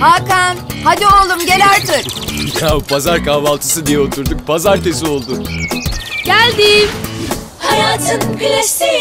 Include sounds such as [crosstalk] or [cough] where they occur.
Hakan hadi oğlum gel artık. [laughs] Ya pazar kahvaltısı diye oturduk. Pazartesi oldu. Geldim. Hayatın klasiği